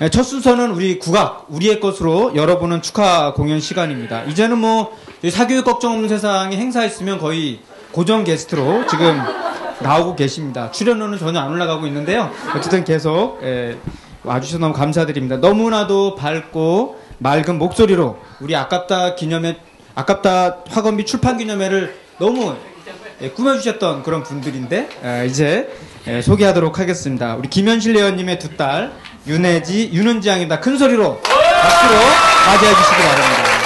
네, 첫 순서는 우리 국악, 우리의 것으로 여러분은 축하 공연 시간입니다. 이제는 뭐 사교육 걱정 없는 세상에 행사 있으면 거의 고정 게스트로 지금 나오고 계십니다. 출연료는 전혀 안 올라가고 있는데요. 어쨌든 계속 예, 와주셔서 너무 감사드립니다. 너무나도 밝고 맑은 목소리로 우리 아깝다 기념회, 아깝다 학원비 출판 기념회를 너무 예, 꾸며주셨던 그런 분들인데 아, 이제 예, 소개하도록 하겠습니다. 우리 김현실 의원님의 두 딸 윤혜지, 윤은지 양입니다. 큰 소리로 박수로 맞이해 주시기 바랍니다.